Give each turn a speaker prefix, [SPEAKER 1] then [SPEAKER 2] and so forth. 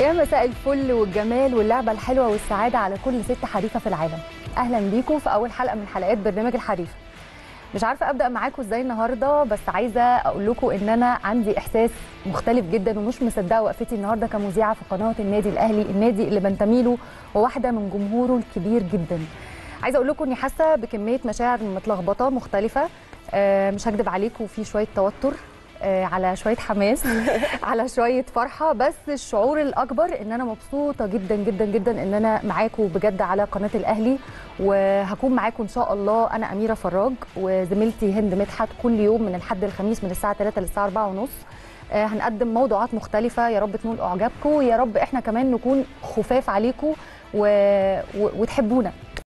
[SPEAKER 1] يا مساء الفل والجمال واللعبة الحلوة والسعادة على كل ست حريفة في العالم. أهلا بيكم في أول حلقة من حلقات برنامج الحريفه مش عارفة أبدأ معاكم إزاي النهارده بس عايزة أقول لكم إن أنا عندي إحساس مختلف جدا ومش مصدقة وقفتي النهارده كمذيعة في قناة النادي الأهلي النادي اللي بنتمي له وواحدة من جمهوره الكبير جدا. عايزة أقول لكم إني حاسة بكمية مشاعر متلخبطة مختلفة. آه، مش هكدب عليكم في شوية توتر. على شوية حماس على شوية فرحة بس الشعور الأكبر إن أنا مبسوطة جدا جدا جدا إن أنا معاكم بجد على قناة الأهلي وهكون معاكم إن شاء الله. أنا أميرة فراج وزميلتي هند مدحت كل يوم من الحد الخميس من الساعة 3 للساعة 4 ونص. آه، هنقدم موضوعات مختلفة. يا رب تنول إعجابكم ويا رب إحنا كمان نكون خفاف عليكم و... و... وتحبونا.